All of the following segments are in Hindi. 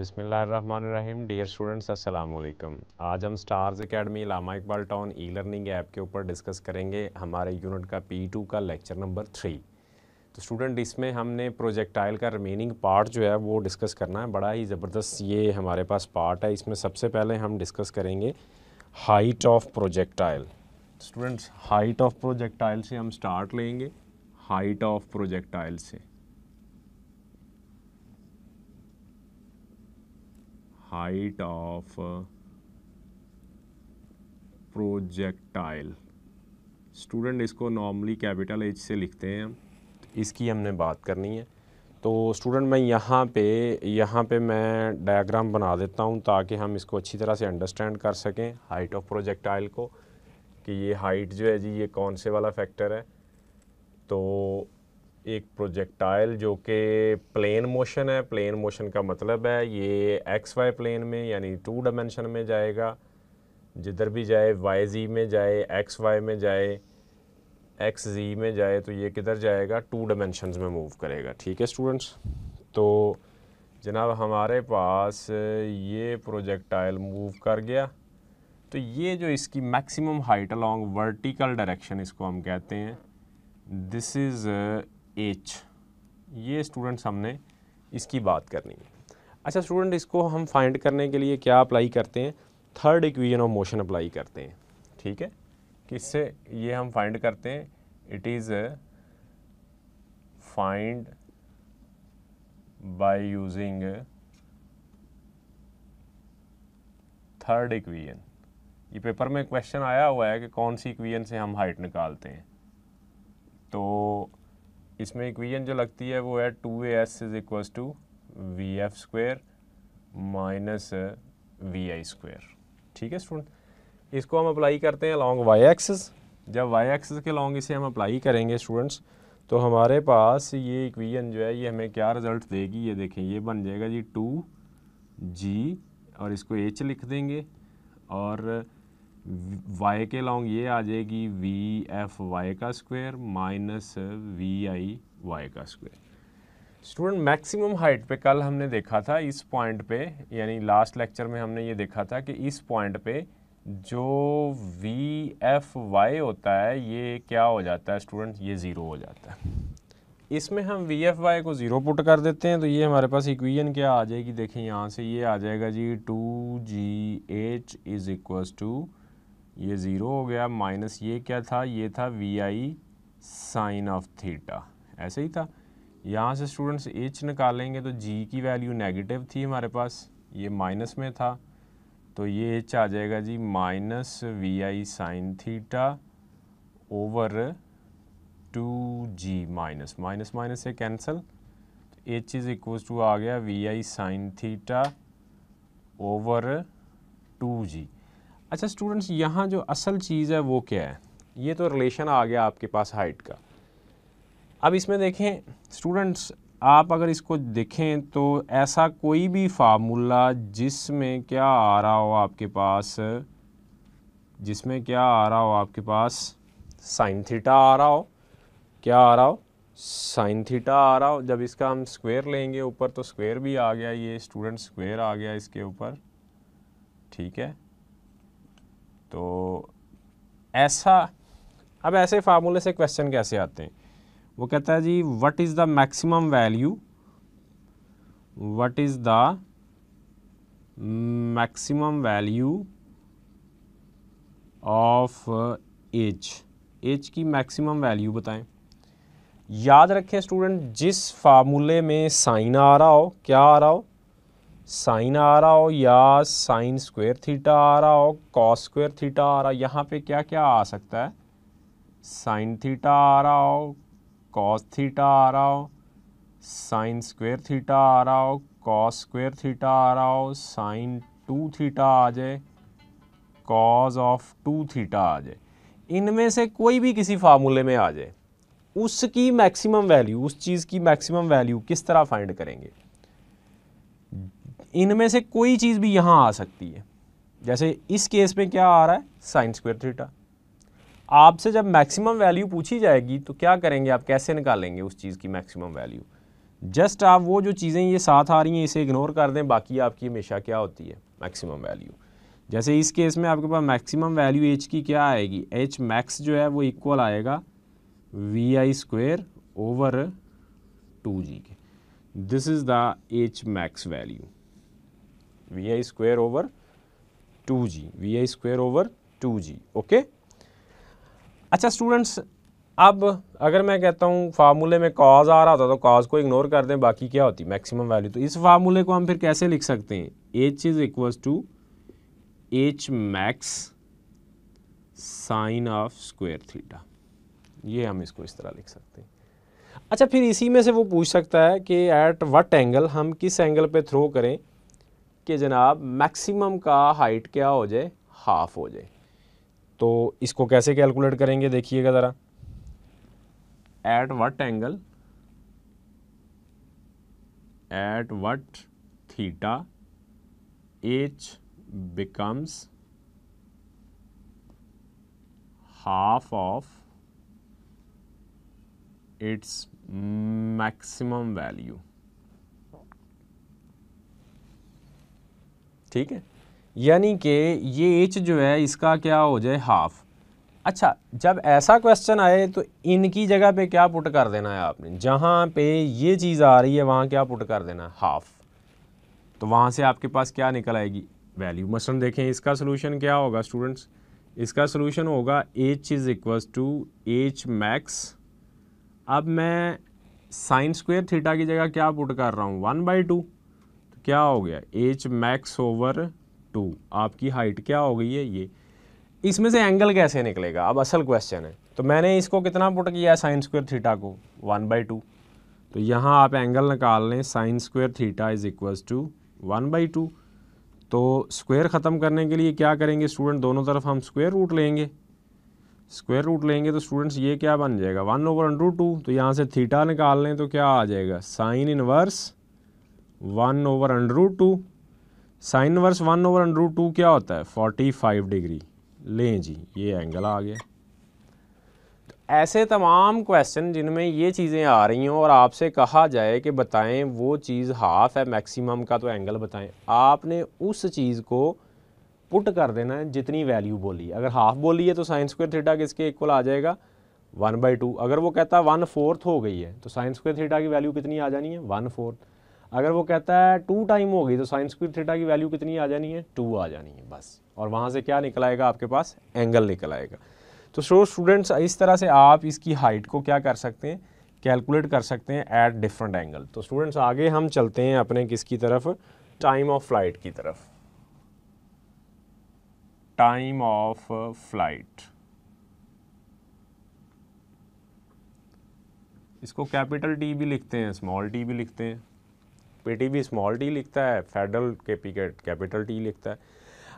बिसमीम डियर स्टूडेंट्स अस्सलाम आज हम Stars Academy Allama Iqbal town e learning app के ऊपर डिस्कस करेंगे हमारे यूनिट का पी टू का लेक्चर नंबर थ्री तो स्टूडेंट इसमें हमने प्रोजेक्टाइल का रिमेनिंग पार्ट जो है, वो डिस्कस करना है। बड़ा ही ज़बरदस्त ये हमारे पास पार्ट है। इसमें सबसे पहले हम डिस्कस करेंगे height of projectile students height of projectile से हम स्टार्ट लेंगे। हाइट ऑफ़ प्रोजेक्टाइल से। Height of प्रोजेक्टाइल स्टूडेंट इसको नॉर्मली कैपिटल एच से लिखते हैं। हम इसकी हमने बात करनी है। तो स्टूडेंट मैं यहाँ पे यहाँ पे मैं डायग्राम बना देता हूँ ताकि हम इसको अच्छी तरह से अंडरस्टैंड कर सकें हाइट ऑफ़ प्रोजेक्टाइल को कि ये हाइट जो है जी, ये कौन से वाला फैक्टर है। तो एक प्रोजेक्टाइल जो कि प्लेन मोशन है। प्लेन मोशन का मतलब है ये एक्स वाई प्लेन में, यानी टू डायमेंशन में जाएगा। जिधर भी जाए वाई जी में जाए एक्स वाई में जाए एक्स जी में जाए तो ये किधर जाएगा? टू डायमेंशंस में मूव करेगा। ठीक है स्टूडेंट्स तो जनाब, हमारे पास ये प्रोजेक्टाइल मूव कर गया। तो ये जो इसकी maximum height along vertical direction इसको हम कहते हैं दिस इज़ एच ये स्टूडेंट्स हमने इसकी बात करनी है। अच्छा स्टूडेंट इसको हम फाइंड करने के लिए क्या अप्लाई करते हैं? Third equation of motion apply करते हैं। ठीक है? किससे ये हम फाइंड करते हैं? It is find by using third equation ये पेपर में क्वेश्चन आया हुआ है कि कौन सी इक्वेशन से हम हाइट निकालते हैं। तो इसमें इक्वेशन जो लगती है वो है two A S is equals to V F square minus V I square ठीक है स्टूडेंट इसको हम अप्लाई करते हैं लॉन्ग वाई एक्सिस जब वाई एक्सिस के लॉन्ग इसे हम अप्लाई करेंगे स्टूडेंट्स तो हमारे पास ये इक्वेशन जो है, ये हमें क्या रिज़ल्ट देगी? ये देखें, ये बन जाएगा जी टू जी और इसको एच लिख देंगे और वाई के लॉन्ग ये आ जाएगी वी एफ़ वाई का square minus V I Y का स्क्वायर स्टूडेंट मैक्सिमम हाइट पे कल हमने देखा था इस पॉइंट पे, यानी लास्ट लेक्चर में हमने ये देखा था कि इस पॉइंट पे जो वी एफ़ वाई होता है, ये क्या हो जाता है स्टूडेंट ये ज़ीरो हो जाता है. इसमें हम वी एफ़ वाई को ज़ीरो पुट कर देते हैं तो ये हमारे पास इक्वेशन क्या आ जाएगी? देखें यहाँ से ये आ जाएगा जी two G H is equals to ये ज़ीरो हो गया, माइनस ये क्या था? ये था V I sine of theta ऐसे ही था। यहाँ से स्टूडेंट्स एच निकालेंगे तो जी की वैल्यू नेगेटिव थी हमारे पास। ये माइनस में था। तो ये एच आ जाएगा G minus V I sine theta over two G minus. Minus minus से cancel H is equal to आ गया V I sine theta over two G अच्छा स्टूडेंट्स यहाँ जो असल चीज़ है, वो क्या है? ये तो रिलेशन आ गया आपके पास हाइट का। अब इसमें देखें स्टूडेंट्स आप अगर इसको देखें तो ऐसा कोई भी फार्मूला जिसमें क्या आ रहा हो आपके पास, जिसमें क्या आ रहा हो आपके पास साइन थीटा आ रहा हो, क्या आ रहा हो? साइन थीटा आ रहा हो। जब इसका हम स्क्वायर लेंगे, ऊपर तो स्क्वायर भी आ गया, ये स्टूडेंट स्क्वायर आ गया इसके ऊपर। ठीक है? तो ऐसा, अब ऐसे फार्मूले से क्वेश्चन कैसे आते हैं? वो कहता है जी what is the maximum value what is the maximum value of H H की मैक्सिमम वैल्यू बताएँ। याद रखें स्टूडेंट जिस फार्मूले में साइन आ रहा हो, क्या आ रहा हो? साइन आ रहा हो या साइन स्क्वेयर थीटा आ रहा हो, कॉस स्क्वेयर थीटा आ रहा हो यहाँ पे क्या क्या आ सकता है? साइन थीटा आ रहा हो, कॉस थीटा आ रहा हो, साइन स्क्वेयर थीटा आ रहा हो, कॉस स्क्वायर थीटा आ रहा हो, साइन टू थीटा आ जाए कॉज ऑफ़ टू थीटा आ जाए। इनमें से कोई भी किसी फार्मूले में आ जाए, उसकी मैक्सिमम वैल्यू, उस चीज़ की मैक्सिमम वैल्यू किस तरह फाइंड करेंगे? इनमें से कोई चीज़ भी यहाँ आ सकती है। जैसे इस केस में क्या आ रहा है? साइन स्क्वेयर थीटा आपसे जब मैक्सिमम वैल्यू पूछी जाएगी तो क्या करेंगे? आप कैसे निकालेंगे उस चीज़ की मैक्सिमम वैल्यू जस्ट आप वो जो चीज़ें ये साथ आ रही हैं, इसे इग्नोर कर दें, बाकी आपकी हमेशा क्या होती है? मैक्सिमम वैल्यू जैसे इस केस में आपके पास मैक्सिमम वैल्यू एच की क्या आएगी? एच मैक्स जो है, वो इक्वल आएगा V I square over two G के। This is the H max value V I square over two G V I square over two G okay अच्छा स्टूडेंट्स अब अगर मैं कहता हूँ फार्मूले में कॉज आ रहा होता तो कॉज को इग्नोर कर दें, बाकी क्या होती? मैक्सिमम वैल्यू तो इस फार्मूले को हम फिर कैसे लिख सकते हैं? H is equal to H max sine of square theta ये हम इसको इस तरह लिख सकते हैं। अच्छा फिर इसी में से वो पूछ सकता है कि एट वट एंगल हम किस एंगल पे थ्रो करें? कि जनाब मैक्सिमम का हाइट क्या हो जाए? हाफ़ हो जाए। तो इसको कैसे कैलकुलेट करेंगे? देखिएगा ज़रा। At what angle at what theta H becomes half of its maximum value ठीक है? यानी कि ये एच जो है, इसका क्या हो जाए? हाफ़ अच्छा जब ऐसा क्वेश्चन आए तो इनकी जगह पे क्या पुट कर देना है आपने? जहाँ पे ये चीज़ आ रही है, वहाँ क्या पुट कर देना? है हाफ़ तो वहाँ से आपके पास क्या निकल आएगी? वैल्यू मसलन देखें, इसका सोल्यूशन क्या होगा स्टूडेंट्स इसका सोल्यूशन होगा H is equals to H max अब मैं साइन स्क्वेयर थीटा की जगह क्या पुट कर रहा हूँ? वन बाई टू क्या हो गया? एच मैक्स ओवर टू आपकी हाइट क्या हो गई है? ये। इसमें से एंगल कैसे निकलेगा? अब असल क्वेश्चन है। तो मैंने इसको कितना पुट किया है साइन स्क्वेयर थीटा को? वन बाई टू तो यहाँ आप एंगल निकाल लें। Sine square theta is equals to one by two तो स्क्वेयर ख़त्म करने के लिए क्या करेंगे स्टूडेंट दोनों तरफ़ हम स्क्वेयर रूट लेंगे। स्क्वेयर रूट लेंगे तो स्टूडेंट्स ये क्या बन जाएगा? वन ओवर अंडर टू तो यहाँ से थीटा निकाल लें तो क्या आ जाएगा? Sine inverse one over under two. Sine inverse one over under two क्या होता है? Forty five degree. लें जी, ये एंगल आ गया। ऐसे तमाम क्वेश्चन जिनमें ये चीज़ें आ रही हों और आपसे कहा जाए कि बताएँ वो चीज़ हाफ़ है मैक्सिमम का तो एंगल बताएँ। आपने उस चीज़ को पुट कर देना है जितनी वैल्यू बोली। अगर हाफ़ बोली है तो साइन स्क्वेयर थीटा किसके इक्वल आ जाएगा? वन बाई टू अगर वो कहता है वन फोर्थ हो गई है तो साइन स्क्वेयर थीटा की वैल्यू कितनी आ जानी है? वन फोर्थ अगर वो कहता है टू टाइम हो गई तो साइन स्क्वेयर थीटा की वैल्यू कितनी आ जानी है? टू आ जानी है, बस। और वहाँ से क्या निकल आएगा आपके पास एंगल निकल आएगा तो सो स्टूडेंट्स इस तरह से आप इसकी हाइट को क्या कर सकते हैं? कैलकुलेट कर सकते हैं एट डिफरेंट एंगल तो स्टूडेंट्स आगे हम चलते हैं अपने किसकी तरफ़? टाइम ऑफ़ फ़्लाइट की तरफ़। टाइम ऑफ़ फ़्लाइट इसको कैपिटल टी भी लिखते हैं स्मॉल टी भी लिखते हैं। पीटी भी स्मॉल टी लिखता है फेडरल के पी कैपिटल टी लिखता है।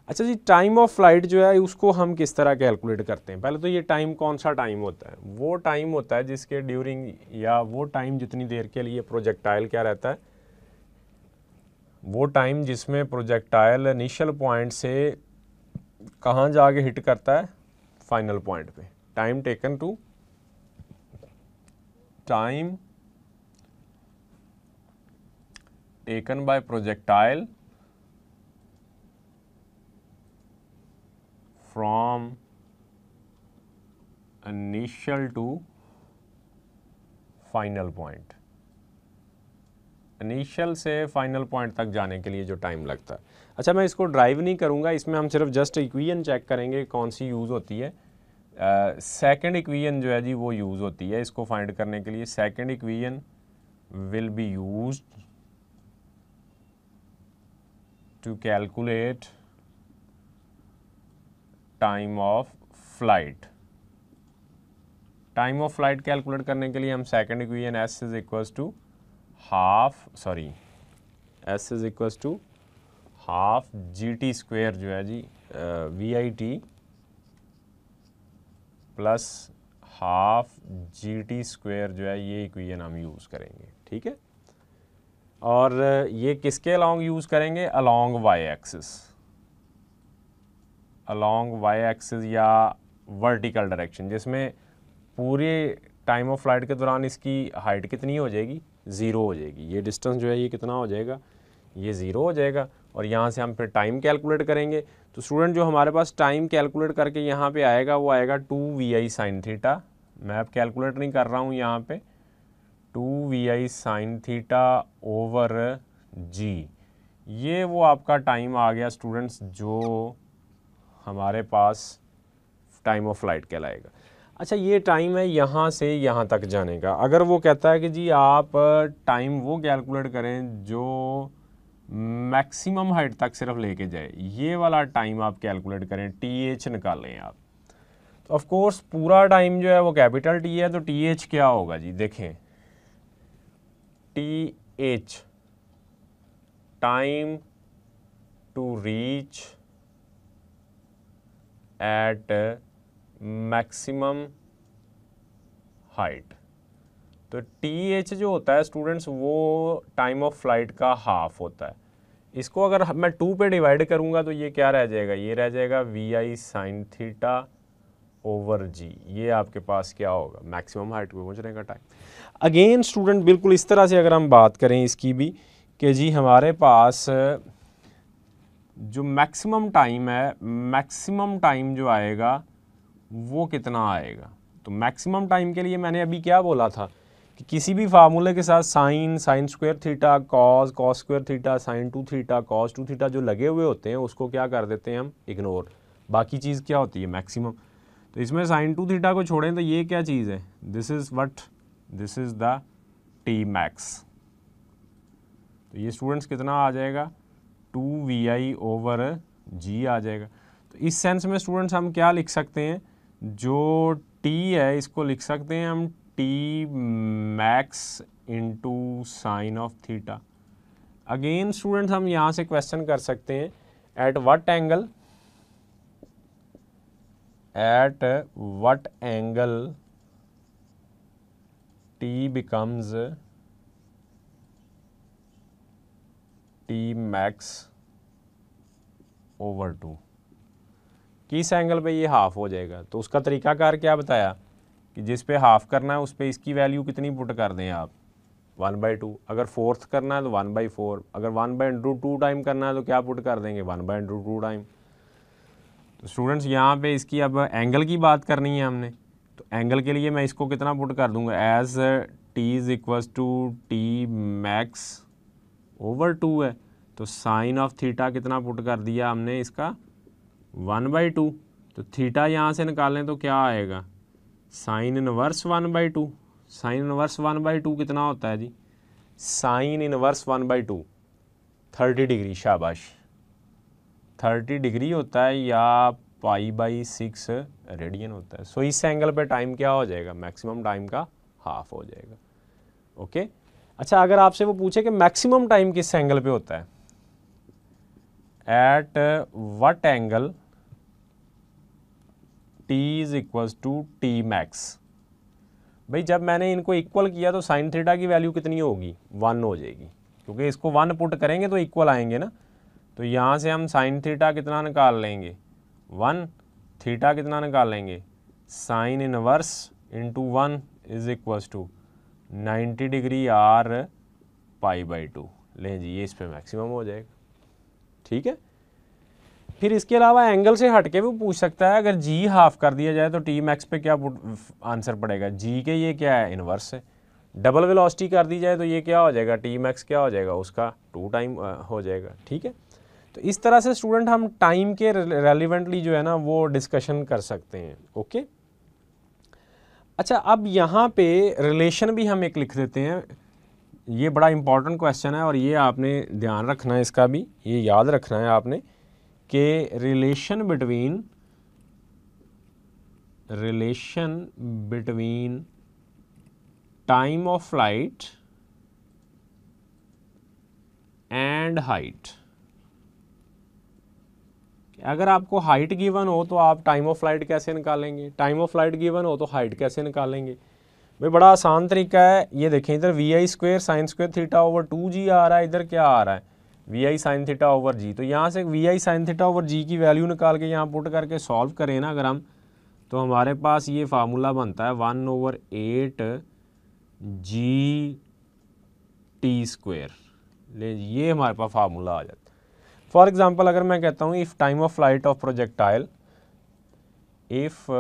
अच्छा जी टाइम ऑफ़ फ़्लाइट जो है, उसको हम किस तरह कैलकुलेट करते हैं? पहले तो ये टाइम कौन सा टाइम होता है? वो टाइम होता है जिसके ड्यूरिंग या वो टाइम जितनी देर के लिए प्रोजेक्टाइल क्या रहता है? वो टाइम जिसमें प्रोजेक्टाइल इनिशियल पॉइंट से कहाँ जाके हिट करता है? फाइनल पॉइंट पे। Time taken to time taken by projectile from initial to final point initial से फाइनल पॉइंट तक जाने के लिए जो टाइम लगता है। अच्छा मैं इसको ड्राइव नहीं करूँगा इसमें हम सिर्फ़ जस्ट इक्वीजन चेक करेंगे कौन सी यूज़ होती है। सेकंड uh, इक्वीजन जो है जी वो यूज़ होती है इसको फाइंड करने के लिए। Second equation will be use to calculate time of flight time of flight calculate करने के लिए हम second equation S is equals to half sorry S is equals to half G T square जो है जी V I T plus half G T square जो है ये इक्वेशन हम यूज़ करेंगे, ठीक है? और ये किसके अलॉन्ग यूज़ करेंगे? Along Y axis along Y axis या वर्टिकल डायरेक्शन जिसमें पूरे टाइम ऑफ़ फ़्लाइट के दौरान इसकी हाइट कितनी हो जाएगी? ज़ीरो हो जाएगी. ये डिस्टेंस जो है, ये कितना हो जाएगा? ये ज़ीरो हो जाएगा और यहाँ से हम फिर टाइम कैलकुलेट करेंगे। तो स्टूडेंट जो हमारे पास टाइम कैलकुलेट करके यहाँ पे आएगा, वो आएगा two V I sine theta मैं अब कैलकुलेट नहीं कर रहा हूँ यहाँ पे। Two V I sine theta over G ये वो आपका टाइम आ गया स्टूडेंट्स जो हमारे पास टाइम ऑफ़ फ़्लाइट कहलाएगा। अच्छा ये टाइम है यहाँ से यहाँ तक जाने का। अगर वो कहता है कि जी आप टाइम वो कैलकुलेट करें जो मैक्सिमम हाइट तक सिर्फ़ लेके जाए, ये वाला टाइम आप कैलकुलेट करें टी एच निकालें आप। तो ऑफ़ कोर्स पूरा टाइम जो है वो कैपिटल टी है तो टी एच क्या होगा जी? देखें। T H time to reach at maximum height तो टी एच जो होता है स्टूडेंट्स वो टाइम ऑफ़ फ़्लाइट का हाफ़ होता है। इसको अगर मैं टू पे डिवाइड करूँगा तो ये क्या रह जाएगा? ये रह जाएगा V I sine theta over G ये आपके पास क्या होगा? मैक्सिमम हाइट पे पहुँचने का टाइम अगेन स्टूडेंट बिल्कुल इस तरह से अगर हम बात करें इसकी भी, कि जी हमारे पास, जो मैक्सिमम टाइम है मैक्सिमम टाइम जो आएगा, वो कितना आएगा? तो मैक्सिमम टाइम के लिए मैंने अभी क्या बोला था? कि किसी भी फार्मूले के साथ sine sine square theta cos cos square theta sine two theta cos two theta जो लगे हुए होते हैं, उसको क्या कर देते हैं हम? इग्नोर बाकी चीज़ क्या होती है? मैक्सिमम तो इसमें साइन टू थीटा को छोड़ें तो ये क्या चीज़ है? This is what this is the T max तो ये स्टूडेंट्स कितना आ जाएगा? Two V I over G आ जाएगा। तो इस सेंस में स्टूडेंट्स हम क्या लिख सकते हैं? जो टी है, इसको लिख सकते हैं हम T max into sine of theta again students हम यहाँ से क्वेश्चन कर सकते हैं at what angle at what angle T becomes T max over two किस एंगल पे ये हाफ़ हो जाएगा? तो उसका तरीकाकार क्या बताया? कि जिस पे हाफ़ करना है, उस पर इसकी वैल्यू कितनी पुट कर दें आप? वन बाई टू अगर फोर्थ करना है तो वन बाई फोर अगर वन बाई टू टाइम करना है तो क्या पुट कर देंगे? वन बाई टू टाइम तो स्टूडेंट्स, यहाँ पे इसकी अब एंगल की बात करनी है हमने। तो एंगल के लिए मैं इसको कितना पुट कर दूँगा? As T is equals to T max over two है। तो साइन ऑफ़ थीटा कितना पुट कर दिया हमने इसका? वन बाई टू तो थीटा यहाँ से निकालें तो क्या आएगा? Sine inverse one by two sine inverse one by two कितना होता है जी? Sine inverse one by two thirty degree शाबाश। थर्टी डिग्री होता है या पाई बाई सिक्स रेडियन होता है। सो so, इस एंगल पे टाइम क्या हो जाएगा? मैक्सिमम टाइम का हाफ़ हो जाएगा। Okay okay? अच्छा अगर आपसे वो पूछे कि मैक्सिमम टाइम किस एंगल पे होता है? At what angle T is equals to T max भाई जब मैंने इनको इक्वल किया तो साइन थीटा की वैल्यू कितनी होगी? वन हो जाएगी। क्योंकि इसको वन पुट करेंगे तो इक्वल आएँगे ना। तो यहाँ से हम साइन थीटा कितना निकाल लेंगे? वन थीटा कितना निकाल लेंगे? Sine inverse into one is equals to ninety degree or pi by two लें जी, ये इस पर मैक्सिमम हो जाएगा। ठीक है? फिर इसके अलावा एंगल से हट के भी पूछ सकता है, अगर जी हाफ़ कर दिया जाए तो टी मैक्स पे क्या आंसर पड़ेगा? जी के ये क्या है? इनवर्स है। डबल वेलोसिटी कर दी जाए तो ये क्या हो जाएगा? टी मैक्स क्या हो जाएगा? उसका टू टाइम हो जाएगा। ठीक है? तो इस तरह से स्टूडेंट हम टाइम के रेलिवेंटली जो है ना, वो डिस्कशन कर सकते हैं ओके अच्छा अब यहाँ पे रिलेशन भी हम एक लिख देते हैं। ये बड़ा इंपॉर्टेंट क्वेश्चन है और ये आपने ध्यान रखना है इसका भी, ये याद रखना है आपने कि relation between relation between time of flight and height अगर आपको हाइट गिवन हो तो आप टाइम ऑफ़ फ़्लाइट कैसे निकालेंगे? टाइम ऑफ़ फ़्लाइट गिवन हो तो हाइट कैसे निकालेंगे? भाई, बड़ा आसान तरीका है। ये देखें, इधर V I square sine square theta over two G आ रहा है, इधर क्या आ रहा है? V I sine theta over G तो यहाँ से V I sine theta over G की वैल्यू निकाल के यहाँ पुट करके सॉल्व करें ना अगर हम तो हमारे पास ये फार्मूला बनता है one over eight G T square ले, ये हमारे पास फार्मूला आ जाता है। फॉर एग्ज़ाम्पल अगर मैं कहता हूँ if time of flight of projectile if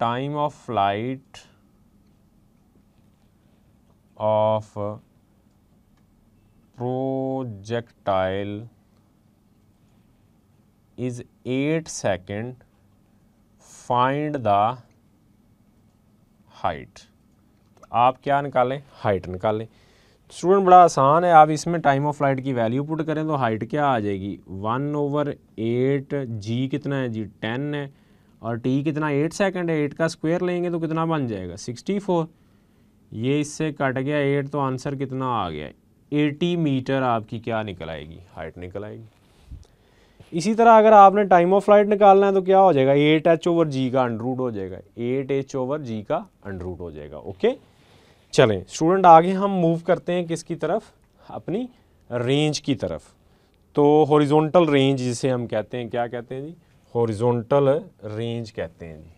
time of flight of projectile is 8 second, find the height. आप क्या निकालें? हाइट निकालें। स्टूडेंट बड़ा आसान है। आप इसमें टाइम ऑफ़ फ़्लाइट की वैल्यू पुट करें तो हाइट क्या आ जाएगी? वन ओवर एट जी कितना है जी? टेन है। और टी कितना? एट सेकंड है। एट का स्क्वायर लेंगे तो कितना बन जाएगा? सिक्सटी फोर ये इससे कट गया। एट तो आंसर कितना आ गया? एटी मीटर आपकी क्या निकल आएगी? हाइट निकल आएगी। इसी तरह अगर आपने टाइम ऑफ़ फ़्लाइट निकालना है तो क्या हो जाएगा? एट एच ओवर जी का अंडरूट हो जाएगा। एट एच ओवर जी का अंडरूट हो जाएगा। ओके चलें, स्टूडेंट, आगे हम मूव करते हैं किसकी तरफ़? अपनी रेंज की तरफ़। तो हॉरिजॉन्टल रेंज जिसे हम कहते हैं, क्या कहते हैं जी? हॉरिजॉन्टल रेंज कहते हैं जी।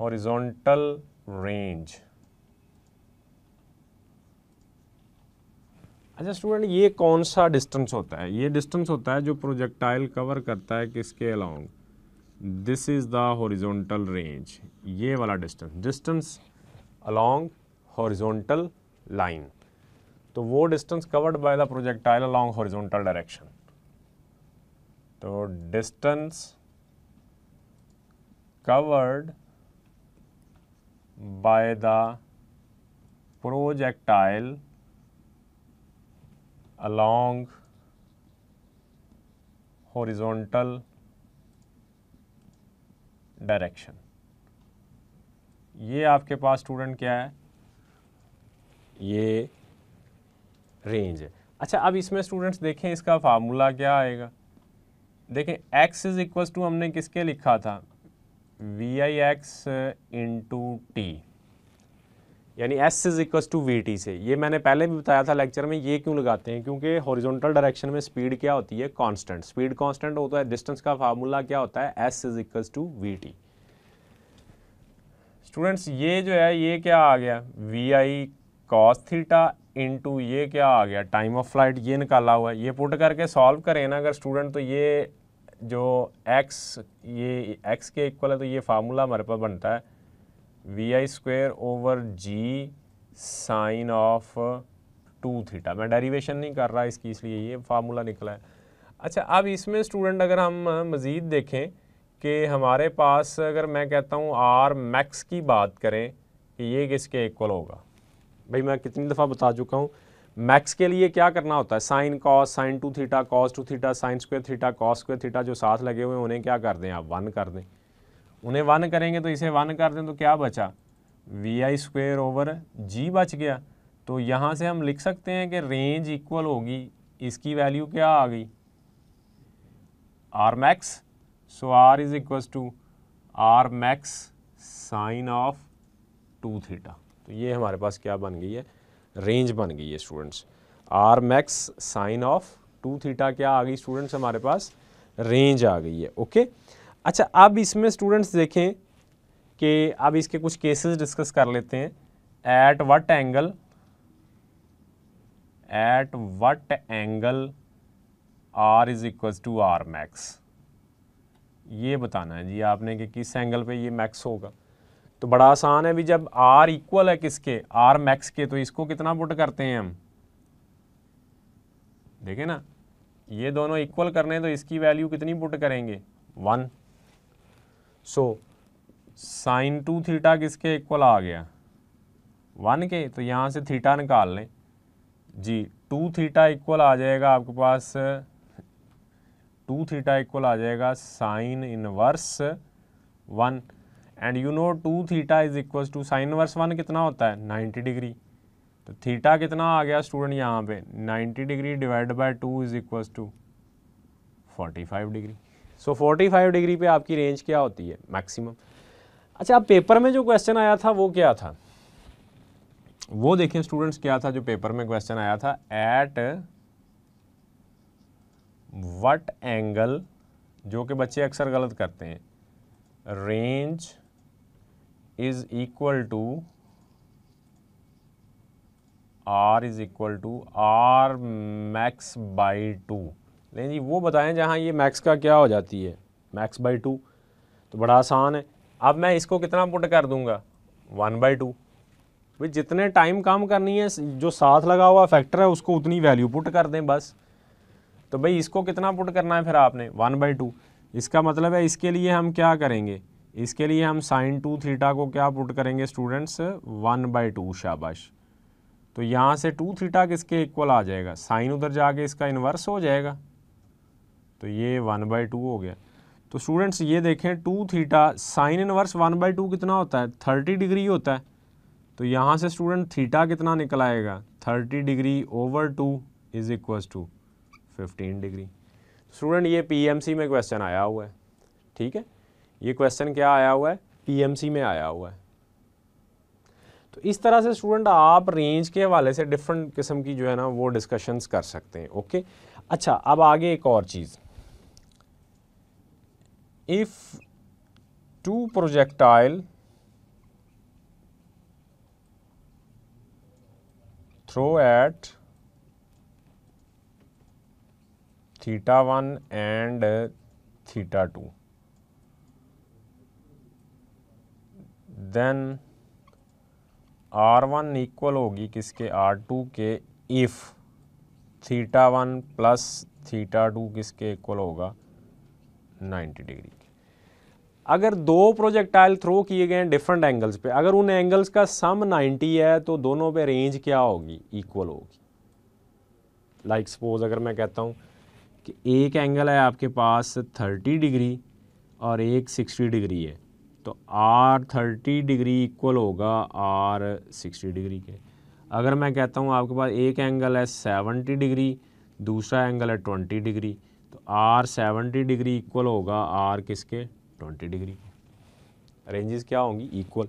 हॉरिजॉन्टल रेंज अच्छा स्टूडेंट, ये कौन सा डिस्टेंस होता है? ये डिस्टेंस होता है जो प्रोजेक्टाइल कवर करता है किसके along this is the horizontal range ये वाला distance distance along horizontal line तो वो distance covered by the projectile along horizontal direction तो distance covered by the projectile along horizontal direction. ये आपके पास स्टूडेंट क्या है? ये रेंज है। अच्छा अब इसमें स्टूडेंट्स देखें इसका फार्मूला क्या आएगा। देखें, x इज़ इक्वल टू हमने किसके लिखा था? V I X into T यानी S is equals to V T से। ये मैंने पहले भी बताया था लेक्चर में, ये क्यों लगाते हैं? क्योंकि हॉरिजॉन्टल डायरेक्शन में स्पीड क्या होती है? कांस्टेंट स्पीड कांस्टेंट होता है डिस्टेंस का फार्मूला क्या होता है? S is equals to V T students ये जो है, ये क्या आ गया? V I cos theta into ये क्या आ गया? टाइम ऑफ़ फ़्लाइट ये निकाला हुआ है। ये पुट करके सॉल्व करें ना अगर स्टूडेंट तो ये जो एक्स ये एक्स के इक्वल है तो ये फार्मूला हमारे पास बनता है। V I square over G sine of two theta मैं डेरिवेशन नहीं कर रहा इसकी, इसलिए ये फार्मूला निकला है। अच्छा अब इसमें स्टूडेंट अगर हम मज़ीद देखें कि हमारे पास अगर मैं कहता हूँ आर मैक्स की बात करें कि ये किसके इक्वल होगा? भाई मैं कितनी दफ़ा बता चुका हूँ मैक्स के लिए क्या करना होता है? Sine cos sine two theta cos two theta sine square theta cos square theta जो साथ लगे हुए हैं, उन्हें क्या कर दें आप? वन कर दें। उन्हें वन करेंगे तो इसे वन कर दें तो क्या बचा? V I square over G बच गया। तो यहाँ से हम लिख सकते हैं कि रेंज इक्वल होगी। इसकी वैल्यू क्या आ गई? R max so R is equal to R max sine of two theta तो ये हमारे पास क्या बन गई है? रेंज बन गई है students R max sine of two theta क्या आ गई स्टूडेंट्स हमारे पास रेंज आ गई है ओके okay? अच्छा अब इसमें स्टूडेंट्स देखें कि अब इसके कुछ केसेस डिस्कस कर लेते हैं। At what angle at what angle R is equal to R max ये बताना है जी आपने कि किस एंगल पे ये मैक्स होगा। तो बड़ा आसान है भी, जब आर इक्वल है किसके? आर मैक्स के तो इसको कितना पुट करते हैं हम? देखें ना, ये दोनों इक्वल करने हैं तो इसकी वैल्यू कितनी पुट करेंगे? One so sine two theta किसके इक्वल आ गया? वन के तो यहाँ से थीटा निकाल लें। जी टू थीटा इक्वल आ जाएगा आपके पास टू थीटा इक्वल आ जाएगा sine inverse one and you know two theta is equal to sine inverse one कितना होता है? नाइन्टी डिग्री तो थीटा कितना आ गया स्टूडेंट यहाँ पे? Ninety degree divide by two is equal to forty five degree so forty five degree पे आपकी रेंज क्या होती है? मैक्सिमम अच्छा अब पेपर में जो क्वेश्चन आया था, वो क्या था? वो देखें स्टूडेंट्स क्या था जो पेपर में क्वेश्चन आया था? एट वट एंगल जो कि बच्चे अक्सर गलत करते हैं range is equal to R is equal to R max by two लेकिन जी वो बताएँ जहाँ ये मैक्स का क्या हो जाती है। मैक्स बाई टू तो बड़ा आसान है। अब मैं इसको कितना पुट कर दूँगा? वन बाई टू भाई, जितने टाइम काम करनी है, जो साथ लगा हुआ फैक्टर है, उसको उतनी वैल्यू पुट कर दें बस। तो भाई, इसको कितना पुट करना है फिर आपने? वन बाई टू इसका मतलब है, इसके लिए हम क्या करेंगे? इसके लिए हम साइन टू थीटा को क्या पुट करेंगे स्टूडेंट्स वन बाई टू शाबाश। तो यहाँ से टू थीटा किसके इक्वल आ जाएगा? साइन उधर जाके इसका इन्वर्स हो जाएगा। तो ये वन बाई टू हो गया। तो स्टूडेंट्स ये देखें, two theta sine inverse one by two कितना होता है? थर्टी डिग्री होता है। तो यहाँ से स्टूडेंट थीटा कितना निकल आएगा? Thirty degree over two is equals to fifteen degree. Student, ये पीएमसी में क्वेश्चन आया हुआ है। ठीक है? ये क्वेश्चन क्या आया हुआ है? पीएमसी में आया हुआ है। तो इस तरह से स्टूडेंट आप रेंज के हवाले से डिफरेंट किस्म की जो है ना, वो डिस्कशंस कर सकते हैं। ओके अच्छा अब आगे एक और चीज़। If two projectile throw at theta 1 and theta 2 then R1 equal होगी किसके R2 के if theta one plus theta two किसके इक्वल होगा 90 डिग्री अगर दो प्रोजेक्टाइल थ्रो किए गए हैं डिफरेंट एंगल्स पे, अगर उन एंगल्स का सम 90 है तो दोनों पे रेंज क्या होगी? इक्वल होगी। लाइक सपोज़ अगर मैं कहता हूँ कि एक एंगल है आपके पास 30 डिग्री और एक 60 डिग्री है तो आर 30 डिग्री इक्वल होगा आर 60 डिग्री के। अगर मैं कहता हूँ आपके पास एक एंगल है 70 डिग्री दूसरा एंगल है 20 डिग्री तो आर 70 डिग्री इक्वल होगा आर किसके? ट्वेंटी डिग्री रेंजेस क्या होंगी? इक्वल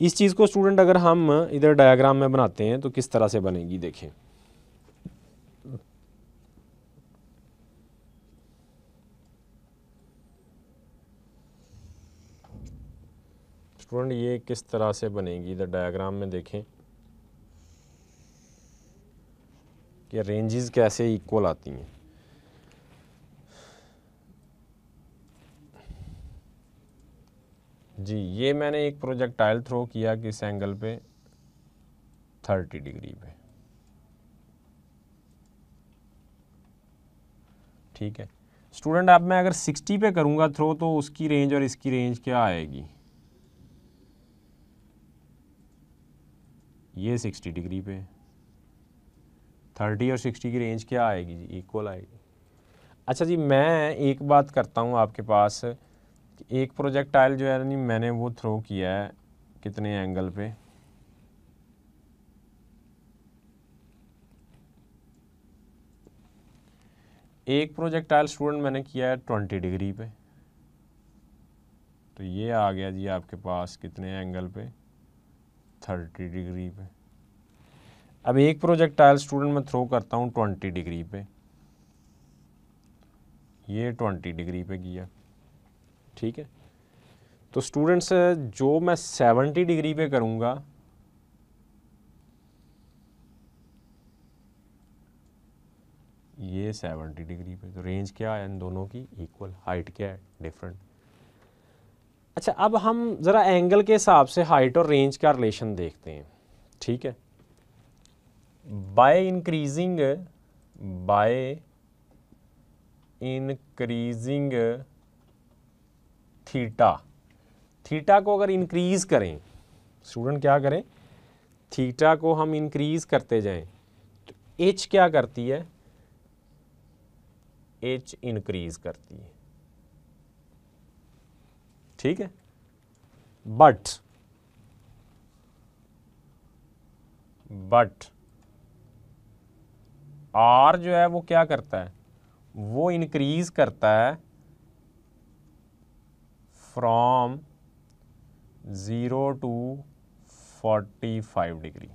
इस चीज़ को स्टूडेंट अगर हम इधर डायग्राम में बनाते हैं तो किस तरह से बनेगी देखें। स्टूडेंट ये किस तरह से बनेगी? इधर डायग्राम में देखें। कि रेंजेस कैसे इक्वल आती हैं। जी, ये मैंने एक प्रोजेक्टाइल थ्रो किया किस एंगल पे? थर्टी डिग्री पे। ठीक है। स्टूडेंट अब मैं अगर सिक्सटी पे करूँगा थ्रो तो उसकी रेंज और इसकी रेंज क्या आएगी? ये सिक्सटी डिग्री पे। थर्टी और सिक्सटी की रेंज क्या आएगी? जी इक्वल आएगी। अच्छा जी, मैं एक बात करता हूँ आपके पास। एक प्रोजेक्टाइल जो है नहीं मैंने वो थ्रो किया है, कितने एंगल पे? एक प्रोजेक्टाइल स्टूडेंट मैंने किया है ट्वेंटी डिग्री पे। तो ये आ गया जी आपके पास कितने एंगल पे? थर्टी डिग्री पे। अब एक प्रोजेक्टाइल स्टूडेंट मैं थ्रो करता हूँ ट्वेंटी डिग्री पे। ये ट्वेंटी डिग्री पे किया। ठीक है? तो स्टूडेंट्स जो मैं सेवेंटी डिग्री पे करूँगा, ये सेवेंटी डिग्री पे। तो रेंज क्या है इन दोनों की? इक्वल हाइट क्या है? डिफरेंट अच्छा अब हम ज़रा एंगल के हिसाब से हाइट और रेंज का रिलेशन देखते हैं। ठीक है? By increasing by increasing theta theta को अगर इंक्रीज़ करें स्टूडेंट क्या करें? थीटा को हम इंक्रीज़ करते जाएँ तो एच क्या करती है? एच इंक्रीज करती है। ठीक है? बट बट आर जो है वो क्या करता है? वो इंक्रीज करता है from zero to forty five degree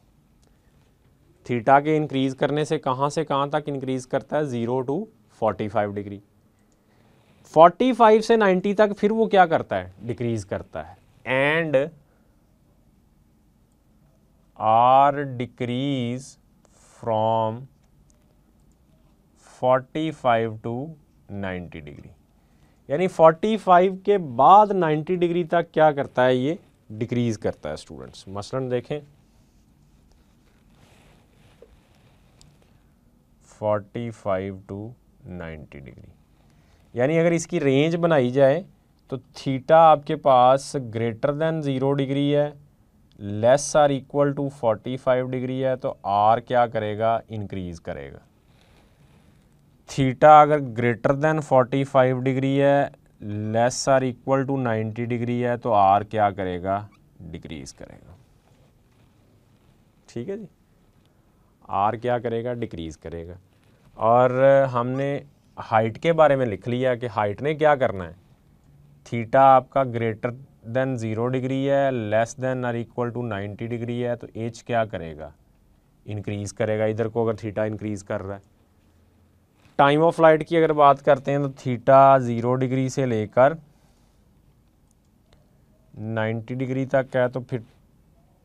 theta के इंक्रीज करने से कहाँ से कहाँ तक इंक्रीज करता है? Zero to forty five degree forty five से नाइन्टी तक फिर वो क्या करता है? डिक्रीज करता है. And R decrease from 45 to 90 degree यानी 45 के बाद 90 डिग्री तक क्या करता है ये? डिक्रीज करता है स्टूडेंट्स मसलन देखें। 45 टू 90 डिग्री यानी अगर इसकी रेंज बनाई जाए तो थीटा आपके पास ग्रेटर देन ज़ीरो डिग्री है less or equal to 45 degree है तो आर क्या करेगा? इंक्रीज़ करेगा। थीटा अगर ग्रेटर देन 45 डिग्री है less or equal to 90 degree है तो आर क्या करेगा? डिक्रीज करेगा। ठीक है जी? आर क्या करेगा? डिक्रीज करेगा। और हमने हाइट के बारे में लिख लिया कि हाइट ने क्या करना है। थीटा आपका ग्रेटर देन ज़ीरो डिग्री है less than or equal to 90 degree है तो एच क्या करेगा? इंक्रीज़ करेगा। इधर को अगर थीटा इंक्रीज़ कर रहा है। टाइम ऑफ़ लाइट की अगर बात करते हैं तो थीटा ज़ीरो डिग्री से लेकर 90 डिग्री तक है तो फिर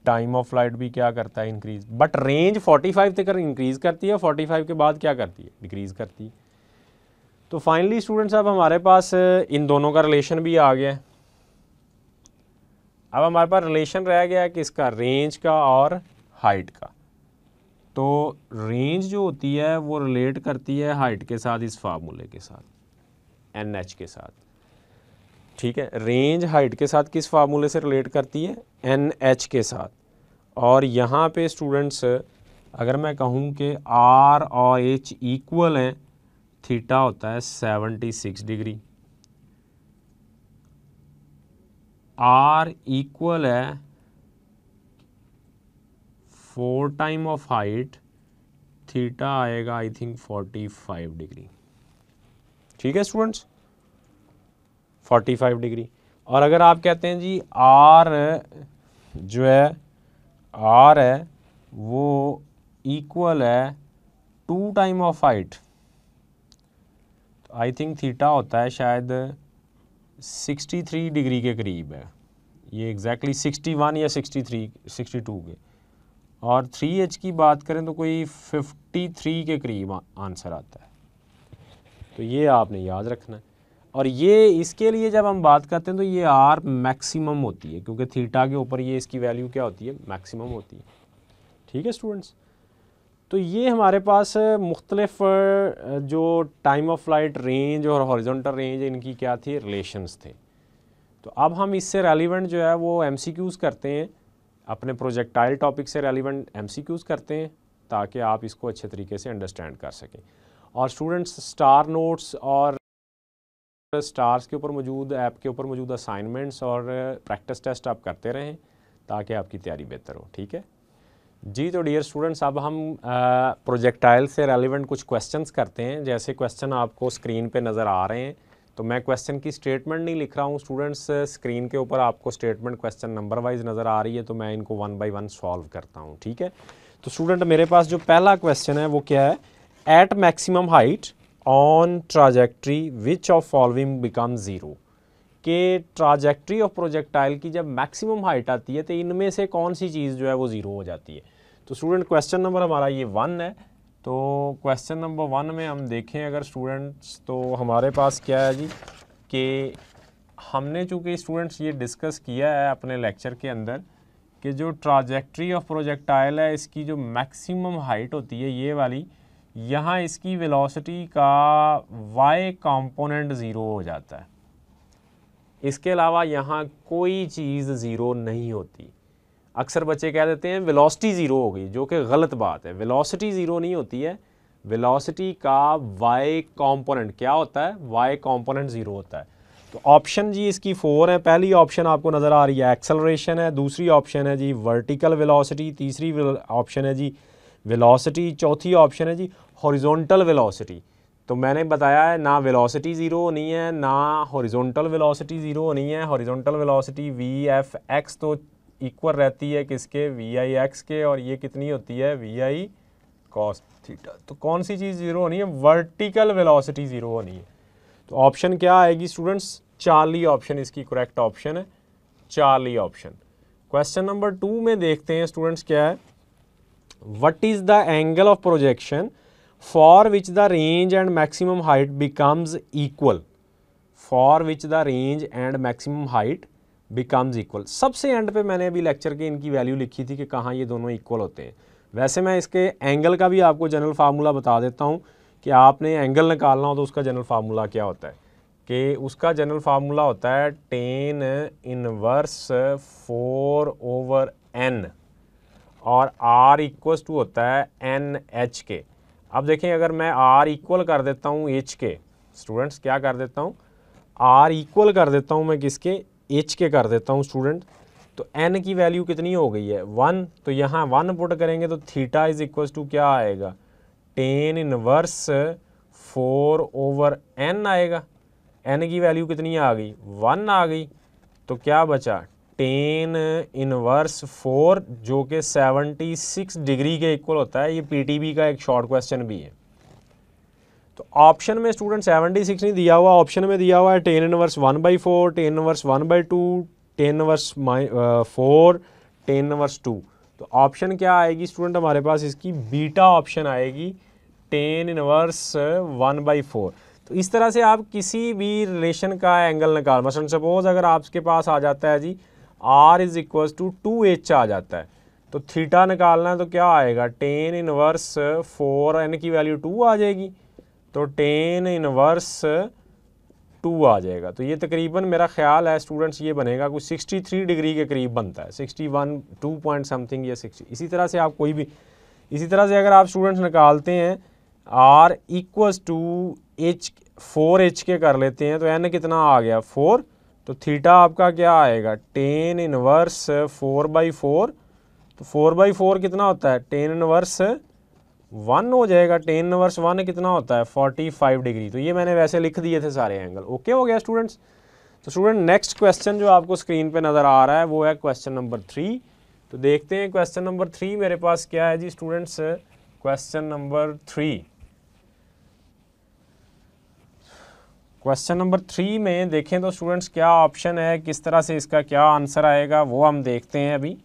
टाइम ऑफ़ लाइट भी क्या करता है इंक्रीज बट रेंज 45 तक इंक्रीज करती है 45 के बाद क्या करती है? डिक्रीज करती है। तो फाइनली स्टूडेंट्स अब हमारे पास इन दोनों का रिलेशन भी आ गया अब हमारे पास रिलेशन रह गया है किसका? रेंज का और हाइट का। तो रेंज जो होती है, वो रिलेट करती है हाइट के साथ, इस फार्मूले के साथ एन एच के साथ। ठीक है? रेंज हाइट के साथ किस फार्मूले से रिलेट करती है? एन एच के साथ। और यहाँ पे स्टूडेंट्स अगर मैं कहूँ कि आर और एच इक्वल हैं थीटा होता है seventy six degree R equal है four time of height, theta आएगा I think forty five degree. ठीक है स्टूडेंट्स फोर्टी फाइव डिग्री। और अगर आप कहते हैं जी आर जो है आर है, वो इक्वल है two time of height I think theta होता है शायद 63 डिग्री के करीब है। ये एग्जैक्टली exactly 61 या 63 62 के। और 3H की बात करें तो कोई 53 के करीब आंसर आता है। तो ये आपने याद रखना है। और ये इसके लिए जब हम बात करते हैं तो ये आर मैक्सिमम होती है, क्योंकि थीटा के ऊपर ये इसकी वैल्यू क्या होती है? मैक्सिमम होती है। ठीक है स्टूडेंट्स तो ये हमारे पास मुख्तलिफ़ जो टाइम ऑफ़ फ़्लाइट रेंज और हॉरिजॉन्टल रेंज इनकी क्या थी? रिलेशंस थे। तो अब हम इससे रेलिवेंट जो है वो एम करते हैं। अपने प्रोजेक्टाइल टॉपिक से रेलिवेंट एम करते हैं, ताकि आप इसको अच्छे तरीके से अंडरस्टैंड कर सकें। और स्टूडेंट्स स्टार नोट्स और स्टार्स के ऊपर मौजूद ऐप के ऊपर मौजूद असाइनमेंट्स और प्रैक्टिस टेस्ट आप करते रहें, ताकि आपकी तैयारी बेहतर हो, ठीक है? जी तो डियर स्टूडेंट्स अब हम प्रोजेक्टाइल से रेलिवेंट कुछ क्वेश्चंस करते हैं। जैसे क्वेश्चन आपको स्क्रीन पे नज़र आ रहे हैं तो मैं क्वेश्चन की स्टेटमेंट नहीं लिख रहा हूँ। स्टूडेंट्स स्क्रीन के ऊपर आपको स्टेटमेंट क्वेश्चन नंबर वाइज नज़र आ रही है तो मैं इनको वन बाई वन सॉल्व करता हूँ, ठीक है? तो स्टूडेंट मेरे पास जो पहला क्वेश्चन है, वो क्या है? At maximum height on trajectory which of following become zero के ट्राजेक्ट्री ऑफ़ प्रोजेक्टाइल की जब मैक्सिमम हाइट आती है तो इनमें से कौन सी चीज़ जो है वो ज़ीरो हो जाती है? तो स्टूडेंट क्वेश्चन नंबर हमारा ये वन है। तो क्वेश्चन नंबर वन में हम देखें अगर स्टूडेंट्स तो हमारे पास क्या है जी? कि हमने चूँकि स्टूडेंट्स ये डिस्कस किया है अपने लेक्चर के अंदर, कि जो ट्राजेक्ट्री ऑफ़ प्रोजेक्टाइल है, इसकी जो मैक्सिमम हाइट होती है, ये वाली, यहाँ इसकी वेलोसिटी का वाई कंपोनेंट ज़ीरो हो जाता है। इसके अलावा यहाँ कोई चीज़ ज़ीरो नहीं होती। अक्सर बच्चे कह देते हैं वेलोसिटी ज़ीरो हो गई, जो कि गलत बात है। वेलोसिटी ज़ीरो नहीं होती है। वेलोसिटी का वाई कंपोनेंट क्या होता है? वाई कंपोनेंट ज़ीरो होता है। तो ऑप्शन जी इसकी फोर है। पहली ऑप्शन आपको नज़र आ रही है एक्सेलरेशन है। दूसरी ऑप्शन है जी वर्टिकल वेलोसिटी तीसरी ऑप्शन है जी वेलोसिटी चौथी ऑप्शन है जी हॉरिजॉन्टल वेलोसिटी तो मैंने बताया है, ना वेलोसिटी ज़ीरो होनी है, ना हॉरिजॉन्टल वेलोसिटी ज़ीरो होनी है। Horizontal velocity V F X तो इक्वल रहती है किसके? वी आई एक्स के, और ये कितनी होती है? वी आई कॉस थीटा तो कौन सी चीज़ ज़ीरो होनी है? वर्टिकल वेलोसिटी ज़ीरो होनी है। तो ऑप्शन क्या आएगी स्टूडेंट्स चार्ली ऑप्शन इसकी करेक्ट ऑप्शन है। Charlie option question number two में देखते हैं स्टूडेंट्स क्या है? What is the angle of projection for which the range and maximum height becomes equal for which the range and maximum height becomes equal सबसे एंड पे मैंने अभी लेक्चर के इनकी वैल्यू लिखी थी कि कहाँ ये दोनों इक्वल होते हैं। वैसे मैं इसके एंगल का भी आपको जनरल फार्मूला बता देता हूँ कि आपने एंगल निकालना हो तो उसका जनरल फार्मूला क्या होता है। कि उसका जनरल फार्मूला होता है tan inverse four over N और आर इक्वस टू होता है एन एच के अब देखें, अगर मैं आर इक्वल कर देता हूँ एच के स्टूडेंट्स क्या कर देता हूँ? आर इक्वल कर देता हूँ मैं किसके? एच के कर देता हूँ स्टूडेंट तो एन की वैल्यू कितनी हो गई है? वन तो यहाँ वन पुट करेंगे तो थीटा इज़ इक्वल टू क्या आएगा? Tan inverse four over N आएगा. एन की वैल्यू कितनी आ गई? वन आ गई. तो क्या बचा? टेन इनवर्स फोर जो कि सेवेंटी सिक्स डिग्री के इक्वल होता है. ये पीटीबी का एक शॉर्ट क्वेश्चन भी है. तो ऑप्शन में स्टूडेंट सेवेंटी सिक्स नहीं दिया हुआ ऑप्शन में दिया हुआ है tan inverse one by four tan inverse one by two tan inverse my four tan inverse two तो ऑप्शन क्या आएगी स्टूडेंट हमारे पास? इसकी बीटा ऑप्शन आएगी tan inverse one by four तो इस तरह से आप किसी भी रिलेशन का एंगल निकाल मसलन सपोज़ अगर आपके पास आ जाता है जी R is equals to two H आ जाता है तो थीटा निकालना है तो क्या आएगा? टेन इनवर्स फोर एन की वैल्यू टू आ जाएगी। तो टेन इनवर्स टू आ जाएगा। तो ये तकरीबन मेरा ख्याल है स्टूडेंट्स ये बनेगा कुछ सिक्सटी थ्री डिग्री के करीब बनता है। Sixty one two point something या सिक्सटी इसी तरह से आप कोई भी, इसी तरह से अगर आप स्टूडेंट्स निकालते हैं R equals to H four H के कर लेते हैं तो एन कितना आ गया? फोर तो थीटा आपका क्या आएगा? Tan inverse four by four तो फोर बाई फोर कितना होता है? टेन इनवर्स वन हो जाएगा, टेन नवर्स वन कितना होता है? Forty five degree. तो ये मैंने वैसे लिख दिए थे सारे एंगल ओके हो गया स्टूडेंट्स तो स्टूडेंट नेक्स्ट क्वेश्चन जो आपको स्क्रीन पे नज़र आ रहा है, वो है क्वेश्चन नंबर थ्री तो देखते हैं क्वेश्चन नंबर थ्री मेरे पास क्या है जी students question number three question number three में देखें तो स्टूडेंट्स क्या ऑप्शन है? किस तरह से इसका क्या आंसर आएगा? वो हम देखते हैं अभी।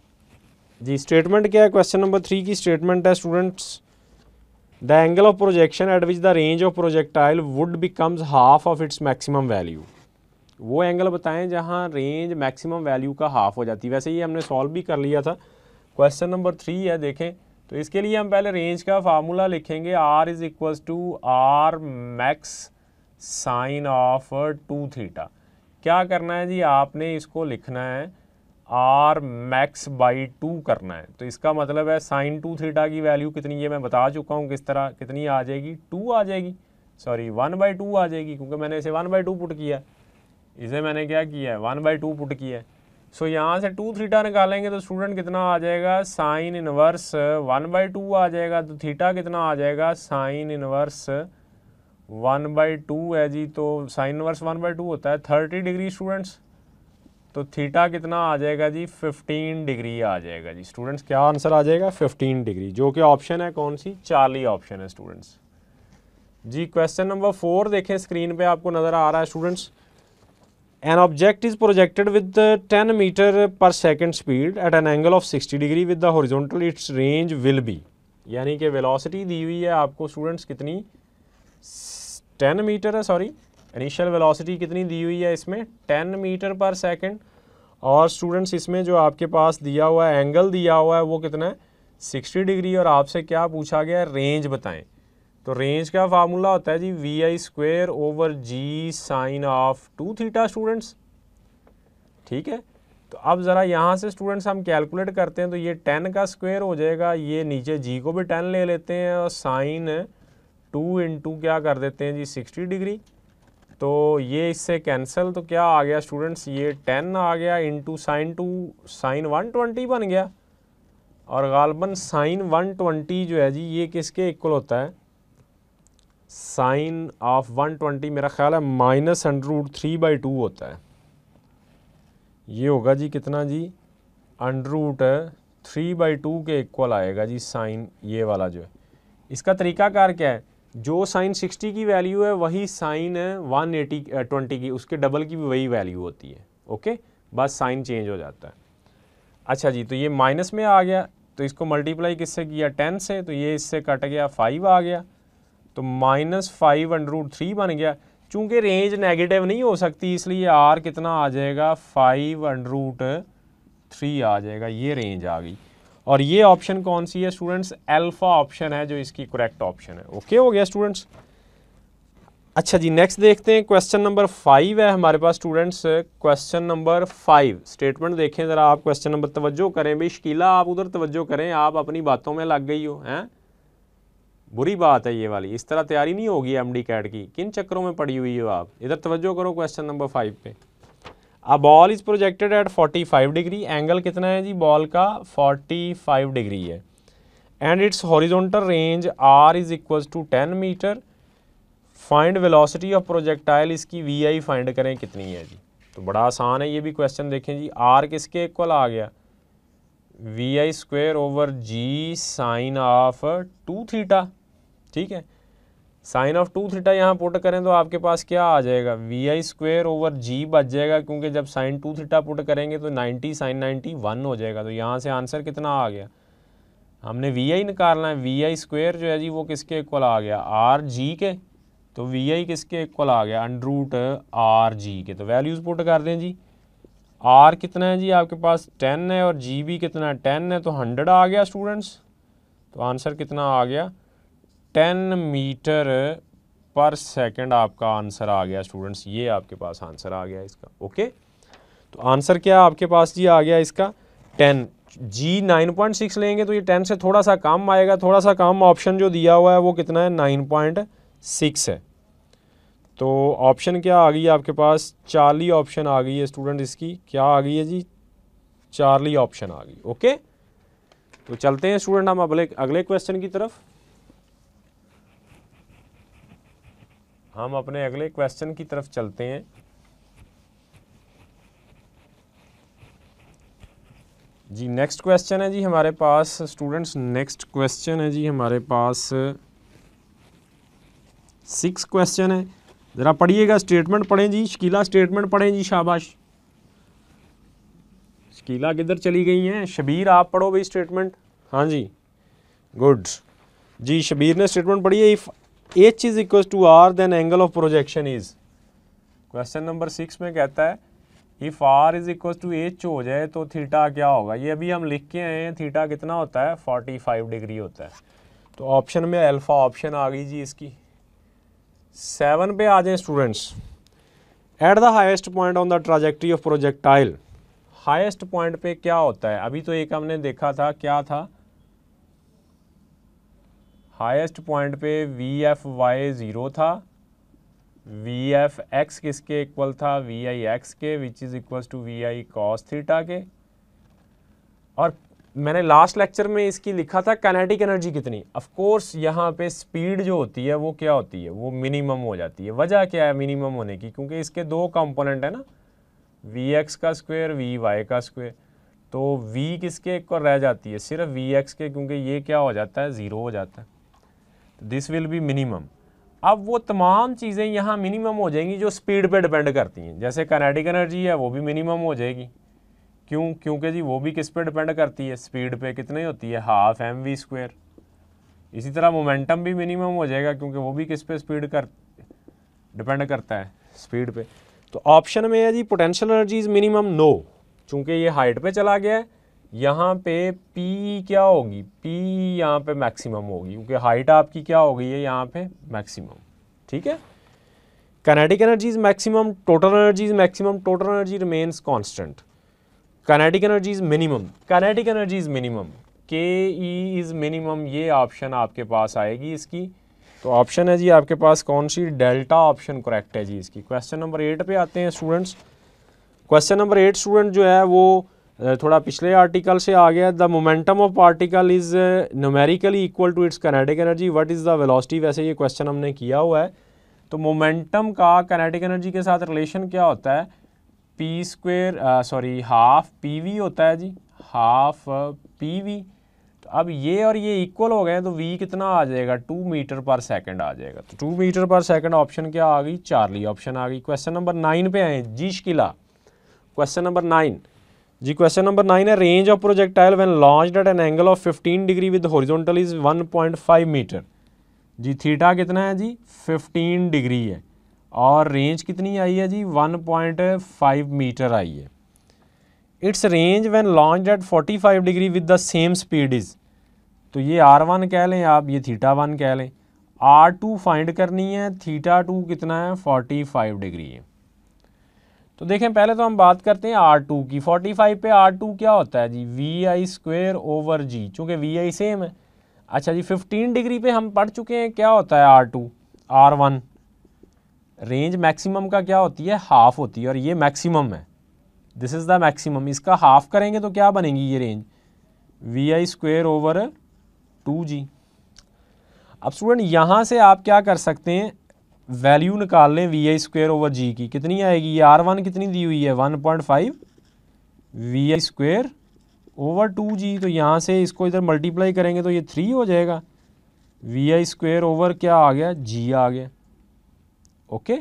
जी स्टेटमेंट क्या है? क्वेश्चन नंबर थ्री की स्टेटमेंट है students the angle of projection at which the range of projectile would becomes half of its maximum value. वो एंगल बताएँ जहाँ रेंज मैक्सिमम वैल्यू का हाफ़ हो जाती है। वैसे ही हमने सॉल्व भी कर लिया था। क्वेश्चन नंबर थ्री है, देखें। तो इसके लिए हम पहले रेंज का फार्मूला लिखेंगे। R is equals to R max sine of two theta क्या करना है जी? आपने इसको लिखना है। आर मैक्स बाई टू करना है। तो इसका मतलब है साइन टू थीटा की वैल्यू कितनी है मैं बता चुका हूँ किस तरह कितनी आ जाएगी। टू आ जाएगी। सॉरी वन बाई टू आ जाएगी क्योंकि मैंने इसे वन बाई टू पुट किया इसे मैंने क्या किया है? वन बाई टू पुट किया है। सो so, यहाँ से टू थीटा निकालेंगे तो स्टूडेंट कितना आ जाएगा? Sine inverse one by two आ जाएगा। तो थीटा कितना आ जाएगा? Sine inverse one by two है जी। तो sine inverse one by two होता है थर्टी डिग्री स्टूडेंट्स तो थीटा कितना आ जाएगा जी? 15 डिग्री आ जाएगा जी। स्टूडेंट्स क्या आंसर आ जाएगा? 15 डिग्री जो कि ऑप्शन है कौन सी? चार्ली ऑप्शन है स्टूडेंट्स जी क्वेश्चन नंबर फोर देखें स्क्रीन पे आपको नज़र आ रहा है students an object is projected with 10 meter per second speed at an angle of 60 degree with the horizontal its range will be यानी कि वेलोसिटी दी हुई है आपको स्टूडेंट्स कितनी? 10 मीटर है सॉरी इनिशियल वेलोसिटी कितनी दी हुई है इसमें? 10 मीटर पर सेकंड और स्टूडेंट्स इसमें जो आपके पास दिया हुआ है एंगल दिया हुआ है, वो कितना है? 60 डिग्री और आपसे क्या पूछा गया है? रेंज बताएँ। तो रेंज का फार्मूला होता है जी V I square over G sine of two theta students ठीक है? तो अब ज़रा यहाँ से स्टूडेंट्स हम कैलकुलेट करते हैं तो ये टेन का स्क्वेयर हो जाएगा। ये नीचे जी को भी टेन ले लेते हैं और साइन टू इंटू क्या कर देते हैं जी सिक्सटी डिग्री तो ये इससे कैंसिल तो क्या आ गया स्टूडेंट्स ये टेन आ गया into sine two sine one twenty बन गया। और गालबन साइन वन ट्वेंटी जो है जी, ये किसके इक्वल होता है? साइन ऑफ़ वन ट्वेंटी मेरा ख्याल है minus under root three by two होता है। ये होगा जी कितना जी? Under root three by two के इक्वल आएगा जी साइन ये वाला जो है। इसका तरीकाकार क्या है? जो साइन 60 की वैल्यू है, वही साइन 180 ट्वेंटी की, उसके डबल की भी वही वैल्यू होती है, ओके? बस साइन चेंज हो जाता है। अच्छा जी तो ये माइनस में आ गया तो इसको मल्टीप्लाई किससे किया? टेन से तो ये इससे कट गया, फाइव आ गया तो minus five under root three बन गया। चूँकि रेंज नेगेटिव नहीं हो सकती, इसलिए आर कितना आ जाएगा? फाइव अंडर रूट थ्री आ जाएगा, ये रेंज आ गई। और ये ऑप्शन कौन सी है? स्टूडेंट्स एल्फा ऑप्शन है जो इसकी करेक्ट ऑप्शन है। ओके हो गया स्टूडेंट्स अच्छा जी नेक्स्ट देखते हैं। क्वेश्चन नंबर फाइव है हमारे पास students question number five statement देखें ज़रा आप क्वेश्चन नंबर तवज्जो करें। भाई, शकीला, आप उधर तवज्जो करें। आप अपनी बातों में लग गई हो, हैं? बुरी बात है ये वाली। इस तरह तैयारी नहीं होगी एम डी कैट की। किन चक्करों में पड़ी हुई हो आप? इधर तवज्जो करो क्वेश्चन नंबर फाइव पे। A ball is projected at 45 degree angle कितना है जी? बॉल का 45 डिग्री है। And its horizontal range R is equal to 10 meter find velocity of projectile इसकी वी आई फाइंड करें कितनी है जी? तो बड़ा आसान है ये भी क्वेश्चन देखें जी। आर किसके इक्वल आ गया? V I square over G sine of two theta ठीक है? साइन ऑफ़ टू थीटा यहाँ पुट करें तो आपके पास क्या आ जाएगा? V I square over G बच जाएगा क्योंकि जब साइन टू थीटा पुट करेंगे तो नाइन्टी साइन नाइन्टी वन हो जाएगा। तो यहाँ से आंसर कितना आ गया? हमने वी आई निकालना है। वी आई स्क्वेयर जो है जी वो किसके इक्वल आ गया? आर जी के। तो वी आई किसके इक्वल आ गया? अंडरूट आर जी के। तो वैल्यूज़ पुट कर दें जी। आर कितना है जी? आपके पास टेन है और जी भी कितना? है टेन है तो हंड्रेड आ गया स्टूडेंट्स तो आंसर कितना आ गया? टेन मीटर पर सेकंड आपका आंसर आ गया, स्टूडेंट्स, ये आपके पास आंसर आ गया इसका, ओके? तो आंसर क्या आपके पास जी आ गया इसका? Ten, G nine point six लेंगे तो ये टेन से थोड़ा सा कम आएगा, थोड़ा सा कम ऑप्शन जो दिया हुआ है वो कितना है? नाइन पॉइंट सिक्स है। तो ऑप्शन क्या आ गई है आपके पास? चार्ली ऑप्शन आ गई है स्टूडेंट इसकी, क्या आ गई है जी? चार्ली ऑप्शन आ गई, ओके? तो चलते हैं स्टूडेंट हम अगले अगले क्वेश्चन की तरफ़। हम अपने अगले क्वेश्चन की तरफ़ चलते हैं। जी नेक्स्ट क्वेश्चन है जी हमारे पास। स्टूडेंट्स नेक्स्ट क्वेश्चन है जी हमारे पास। सिक्स क्वेश्चन है। ज़रा पढ़िएगा स्टेटमेंट पढ़ें जी, शकीला स्टेटमेंट पढ़ें जी, शाबाश। शकीला किधर चली गई हैं? शबीर, आप पढ़ो भाई स्टेटमेंट हाँ जी गुड जी, शबीर ने स्टेटमेंट पढ़ी है if H is equal to R then angle of projection is question number six में कहता है if R is equal to H हो जाए तो थीटा क्या होगा? ये अभी हम लिख के आए हैं थीटा कितना होता है? फोर्टी फाइव डिग्री होता है। तो ऑप्शन में अल्फ़ा ऑप्शन आ गई जी इसकी। सेवन पे आ जाए students at the highest point on the trajectory of projectile highest point पे क्या होता है? अभी तो एक हमने देखा था, क्या था? हाइस्ट पॉइंट पे वी एफ़ वाई ज़ीरो था। वी एफ़ एक्स किसके इक्वल था? वी आई एक्स के which is equal to V I cos theta के। और मैंने लास्ट लेक्चर में इसकी लिखा था कैनेटिक एनर्जी कितनी? ऑफ़ कोर्स यहाँ पे स्पीड जो होती है, वो क्या होती है? वो मिनिमम हो जाती है। वजह क्या है मिनिमम होने की? क्योंकि इसके दो कंपोनेंट है ना। वी एक्स का स्क्वायर वी वाई का स्क्वायर तो वी किसके एक और रह जाती है? सिर्फ़ वी एक्स के, क्योंकि ये क्या हो जाता है? ज़ीरो हो जाता है। दिस विल बी मिनिमम अब वो तमाम चीज़ें यहाँ मिनिमम हो जाएँगी जो स्पीड पे डिपेंड करती हैं। जैसे कैनेटिक एनर्जी है, वो भी मिनिमम हो जाएगी। क्यों? क्योंकि जी वो भी किस पे डिपेंड करती है? स्पीड पे कितनी होती है? हाफ़ एम वी स्क्वेयर इसी तरह मोमेंटम भी मिनिमम हो जाएगा क्योंकि वो भी किस पे स्पीड कर डिपेंड करता है? स्पीड पे। तो ऑप्शन में है जी potential energy is minimum no चूँकि ये हाइट पे चला गया है यहाँ पे पी क्या होगी? पी यहाँ पे मैक्सिमम होगी, क्योंकि हाइट आपकी क्या हो गई है यहाँ पे? मैक्सिमम ठीक है? Kinetic energy maximum total is maximum total energy remains constant kinetic energy is minimum kinetic energy is minimum K E is minimum ये ऑप्शन आपके पास आएगी इसकी. तो ऑप्शन है जी आपके पास कौन सी? डेल्टा ऑप्शन करेक्ट है जी इसकी. क्वेश्चन नंबर एट पे आते हैं students question number eight student जो है वो थोड़ा पिछले आर्टिकल से आ गया the momentum of particle is numerically equal to its kinetic energy what is the velocity वैसे ये क्वेश्चन हमने किया हुआ है। तो मोमेंटम का कनेटिक एनर्जी के साथ रिलेशन क्या होता है? P square sorry half P V होता है जी। हाफ़ पी वी तो अब ये और ये इक्वल हो गए तो वी कितना आ जाएगा? टू मीटर पर सेकंड आ जाएगा। तो two meter per second option क्या आ गई? चार्ली ऑप्शन आ गई। क्वेश्चन नंबर नाइन पे आए जी किला। क्वेश्चन नंबर नाइन जी क्वेश्चन नंबर नाइन है range of projectile when launched at an angle of 15 degree with horizontal is 1.5 meter ji theta कितना है जी? 15 डिग्री है। और रेंज कितनी आई है जी? 1.5 मीटर आई है। Its range when launch at 45 degree with the same speed is तो ये आर वन कह लें आप, ये थीटा वन कह लें। आर टू फाइंड करनी है थीटा टू कितना है? 45 डिग्री है। तो देखें, पहले तो हम बात करते हैं आर टू की। 45 पे आर टू क्या होता है जी? V i square over g चूँकि वी आई सेम है। अच्छा जी 15 डिग्री पे हम पढ़ चुके हैं, क्या होता है R two R one range maximum का क्या होती है? हाफ़ होती है, और ये मैक्सिमम है। दिस इज़ द मैक्सिमम इसका हाफ़ करेंगे तो क्या बनेगी ये range v i square over two g अब स्टूडेंट यहाँ से आप क्या कर सकते हैं? वैल्यू निकाल लें v i square over g की। कितनी आएगी? ये आर वन कितनी दी हुई है? One point five v i square over two g तो यहाँ से इसको इधर मल्टीप्लाई करेंगे तो ये थ्री हो जाएगा। वी आई स्क्वेयर ओवर क्या आ गया? जी आ गया। ओके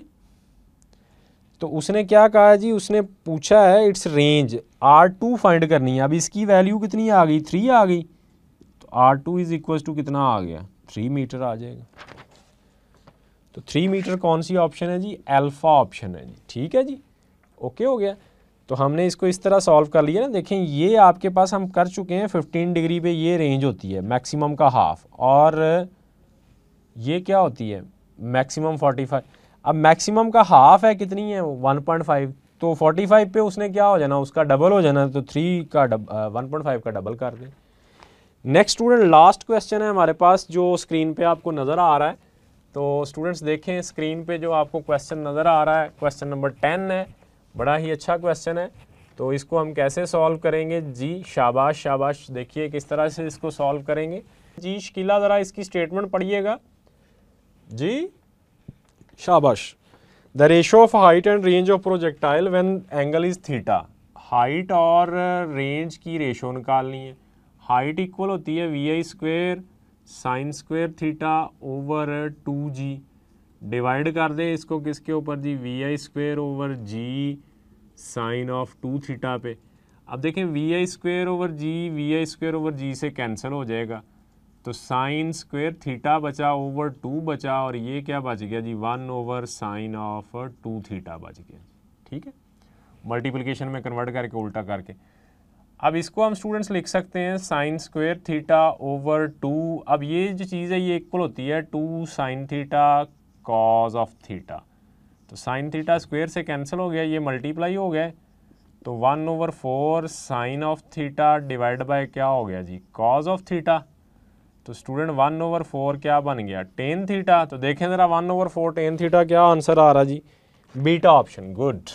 तो उसने क्या कहा जी? उसने पूछा है its range R two find करनी है। अब इसकी वैल्यू कितनी आ गई? थ्री आ गई। तो R two is equal to कितना आ गया? थ्री मीटर आ जाएगा। तो थ्री मीटर कौन सी ऑप्शन है जी? अल्फ़ा ऑप्शन है जी। ठीक है जी? ओके हो गया। तो हमने इसको इस तरह सॉल्व कर लिया ना। देखें, ये आपके पास हम कर चुके हैं 15 डिग्री पे ये रेंज होती है मैक्सिमम का हाफ़ और ये क्या होती है? मैक्सिमम 45 अब मैक्सिमम का हाफ़ है कितनी है? 1.5 तो 45 पे उसने क्या हो जाना? उसका डबल हो जाना तो थ्री का डब वन फाइव का डबल कर दें। नेक्स्ट स्टूडेंट लास्ट क्वेश्चन है हमारे पास, जो स्क्रीन पे आपको नज़र आ रहा है। तो स्टूडेंट्स देखें स्क्रीन पे जो आपको क्वेश्चन नज़र आ रहा है क्वेश्चन नंबर टेन है, बड़ा ही अच्छा क्वेश्चन है। तो इसको हम कैसे सॉल्व करेंगे? जी, शाबाश शाबाश। देखिए किस तरह से इसको सॉल्व करेंगे। जी शकीला ज़रा इसकी स्टेटमेंट पढ़िएगा। जी? शाबाश। The ratio of height and range of projectile when angle is theta height और रेंज की रेशो निकालनी है। हाइट इक्वल होती है v i square sine square theta over two g divide कर दें इसको किसके ऊपर जी? V i square over g sine of two theta पे। अब देखें v i square over g v i square over g से कैंसिल हो जाएगा। तो साइन स्क्वेयर थीटा बचा ओवर टू बचा और ये क्या बच गया जी? One over sine of two theta बच गया। ठीक है? मल्टीप्लिकेशन में कन्वर्ट करके, उल्टा करके। अब इसको हम स्टूडेंट्स लिख सकते हैं sine square theta over two अब ये जो चीज़ है, ये इक्वल होती है to sine theta cos of theta तो साइन थीटा स्क्वेयर से कैंसिल हो गया, ये मल्टीप्लाई हो गया. तो one over four sine of theta divide by क्या हो गया जी? कॉज ऑफ़ थीटा तो स्टूडेंट वन ओवर फोर क्या बन गया? टेन थीटा तो देखें ज़रा one over four tan theta क्या आंसर आ रहा जी? बीटा ऑप्शन गुड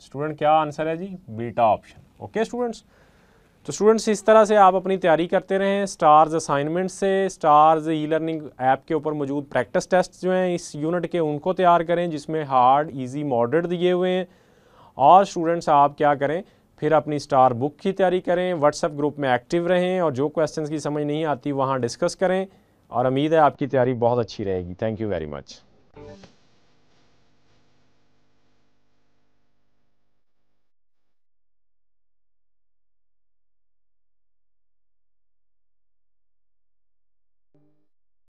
स्टूडेंट क्या आंसर है जी? बीटा ऑप्शन ओके स्टूडेंट्स तो स्टूडेंट्स इस तरह से आप अपनी तैयारी करते रहें। स्टार्स असाइनमेंट से स्टार्स ई लर्निंग ऐप के ऊपर मौजूद प्रैक्टिस टेस्ट जो हैं, इस यूनिट के उनको तैयार करें, जिसमें हार्ड इजी मॉडर्ड दिए हुए हैं। और स्टूडेंट्स आप क्या करें? फिर अपनी स्टार बुक की तैयारी करें व्हाट्सएप ग्रुप में एक्टिव रहें और जो क्वेश्चंस की समझ नहीं आती, वहाँ डिस्कस करें। और उम्मीद है आपकी तैयारी बहुत अच्छी रहेगी। Thank you very much